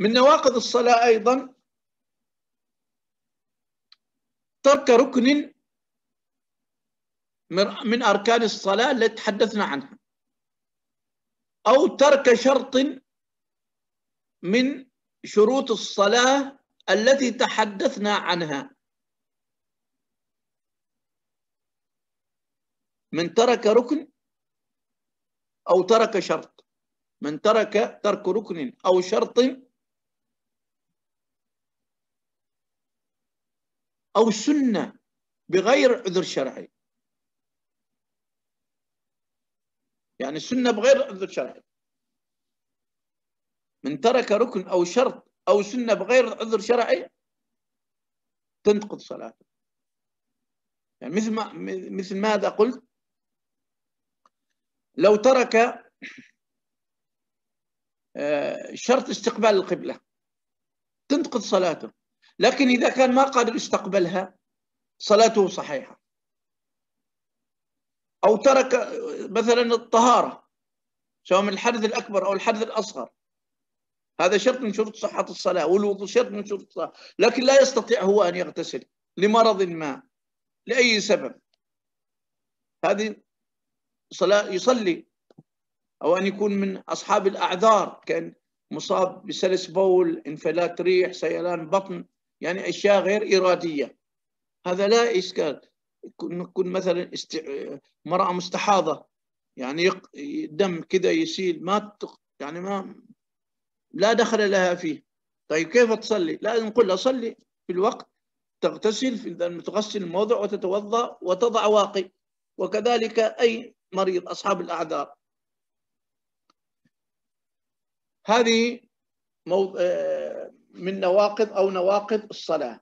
من نواقض الصلاة أيضا ترك ركن من أركان الصلاة التي تحدثنا عنها. أو ترك شرط من شروط الصلاة التي تحدثنا عنها. من ترك ركن أو ترك شرط. من ترك ترك ركن أو شرط أو سنة بغير عذر شرعي. يعني سنة بغير عذر شرعي. من ترك ركن أو شرط أو سنة بغير عذر شرعي تنتقض صلاته. يعني مثل ما مثل ماذا قلت؟ لو ترك آه، شرط استقبال القبلة تنتقض صلاته. لكن إذا كان ما قادر يستقبلها صلاته صحيحة. أو ترك مثلا الطهارة سواء من الحدث الأكبر أو الحدث الأصغر. هذا شرط من شروط صحة الصلاة والوضوء شرط من شروط الصلاة. لكن لا يستطيع هو أن يغتسل لمرض ما لأي سبب. هذه صلاة يصلي أو أن يكون من أصحاب الأعذار كأن مصاب بسلس بول انفلات ريح سيلان بطن. يعني أشياء غير إرادية. هذا لا إشكال. يكون مثلا است... مرأة مستحاضة يعني دم كذا يسيل ما يعني ما لا دخل لها فيه. طيب كيف تصلي؟ لازم نقول لها صلي في الوقت تغتسل في تغسل الموضع وتتوضأ وتضع واقي. وكذلك أي مريض أصحاب الأعذار. هذه مو... من نواقض أو نواقض الصلاة.